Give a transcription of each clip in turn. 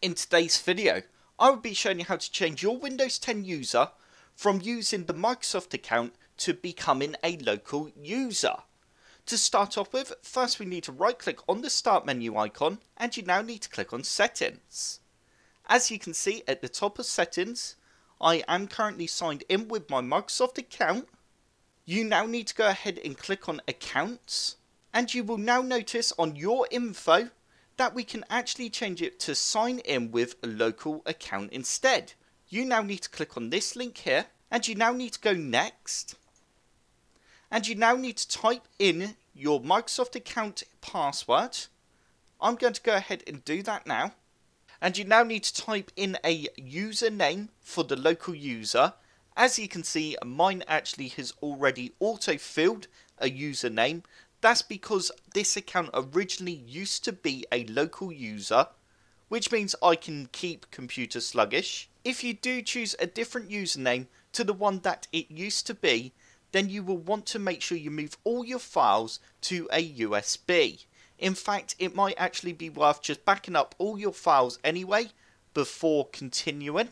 In today's video, I will be showing you how to change your Windows 10 user from using the Microsoft account to becoming a local user. To start off with, first we need to right click on the start menu icon and you now need to click on settings. As you can see at the top of settings, I am currently signed in with my Microsoft account. You now need to go ahead and click on accounts and you will now notice on your info that we can actually change it to sign in with a local account instead. You now need to click on this link here and you now need to go next and you now need to type in your Microsoft account password. I'm going to go ahead and do that now. And you now need to type in a username for the local user. As you can see, mine actually has already auto-filled a username. That's because this account originally used to be a local user, which means I can keep computer sluggish. If you do choose a different username to the one that it used to be, then you will want to make sure you move all your files to a USB. In fact, it might actually be worth just backing up all your files anyway before continuing.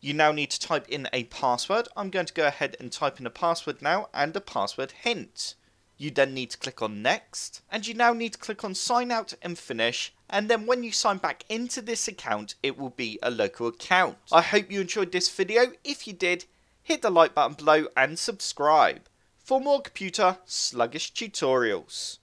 You now need to type in a password. I'm going to go ahead and type in a password now and a password hint. You then need to click on next and you now need to click on sign out and finish and then when you sign back into this account it will be a local account. I hope you enjoyed this video. If you did, hit the like button below and subscribe for more computer sluggish tutorials.